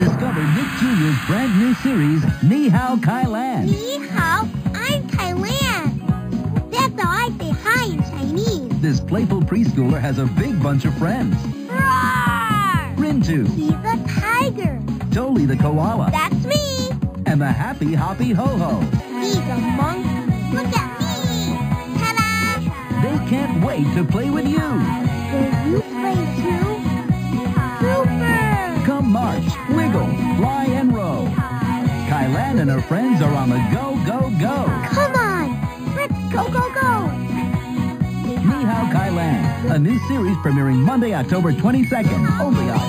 Discover Nick Jr.'s brand new series, Ni Hao Kai Lan. Ni hao, I'm Kai Lan. That's how I say hi in Chinese. This playful preschooler has a big bunch of friends. Roar! Rintoo, He's a tiger. Tolee the koala, That's me. and the happy hoppy ho-ho. He's a monkey. Look at me. Ta-da! They can't wait to play with you. Wiggle, fly, and row. Kai Lan and her friends are on the go, go, go. Come on! Let's go, go, go! Ni Hao Kai Lan, a new series premiering Monday, October 22nd, only on.